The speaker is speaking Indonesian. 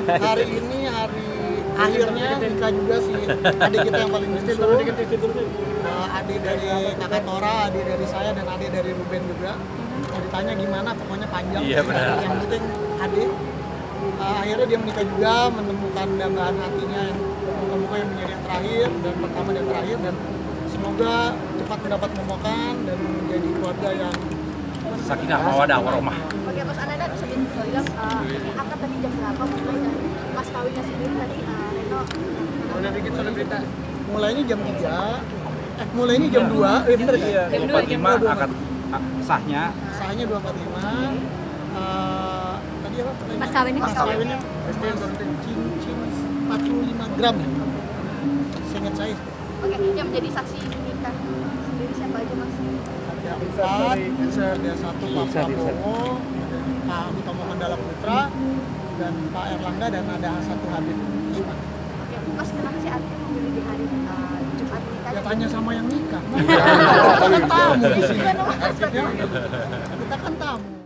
Hari ini hari akhirnya nikah juga sih adik kita yang paling lucu. Uh, adik dari kakak Tora, adik dari saya dan adik dari Ruben juga. Mau ditanya gimana, pokoknya panjang. Iya, benar. Yang penting adik. Uh, akhirnya dia menikah juga, menemukan dambaan hatinya yang muka-muka yang menjadi yang terakhir dan pertama dan terakhir dan semoga cepat mendapat momokan dan menjadi keluarga yang Sakinah mawadah warahmah. Oke, Mas Ananda bisa bilang uh, ini akad tadi jam berapa mulai mas kawinnya sendiri tadi uh, Reno Udah dikit soal berita. Mulainya jam 3. Eh, mulainya jam 2. Eh, bener ya? Jam 25 akan sahnya Sahnya 245. Eh, tadi apa? Mas kawinnya? Mas kawinnya. SD yang baru cincin 45 gram ya. Seingat saya. Oke, yang menjadi saksi nikah sendiri siapa aja mas? Ada empat, ada satu Pak Prabowo, Pak Utomo Mandala Putra, dan Pak Erlangga dan ada satu Habib Usman. Oke, mas kenapa sih artinya memilih di hari uh, Jumat nikah? Ya tanya sama yang nikah. Kita kan tamu di sini. Gimana, Mas? Ya, Kita kan tamu.